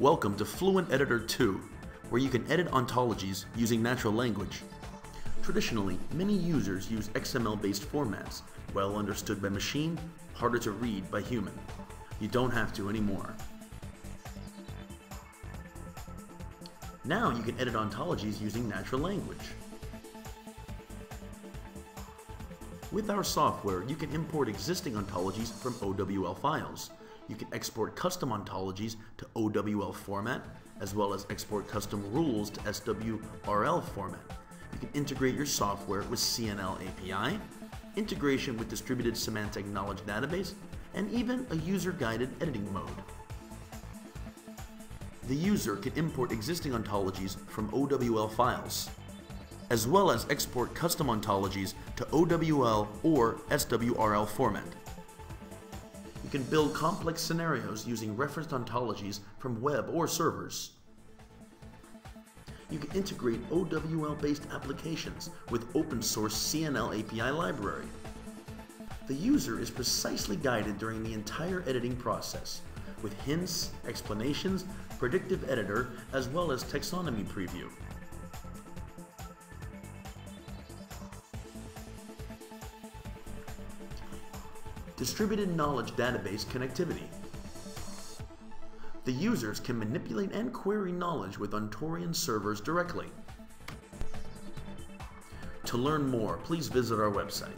Welcome to Fluent Editor 2, where you can edit ontologies using natural language. Traditionally, many users use XML-based formats, well understood by machine, harder to read by human. You don't have to anymore. Now you can edit ontologies using natural language. With our software, you can import existing ontologies from OWL files, you can export custom ontologies to OWL format, as well as export custom rules to SWRL format. You can integrate your software with CNL API, integration with Distributed Semantic Knowledge Database, and even a user-guided editing mode. The user can import existing ontologies from OWL files, as well as export custom ontologies to OWL or SWRL format. You can build complex scenarios using referenced ontologies from web or servers. You can integrate OWL-based applications with open source CNL API library. The user is precisely guided during the entire editing process with hints, explanations, predictive editor, as well as taxonomy preview. Distributed Knowledge Database Connectivity. The users can manipulate and query knowledge with Ontorion servers directly. To learn more, please visit our website.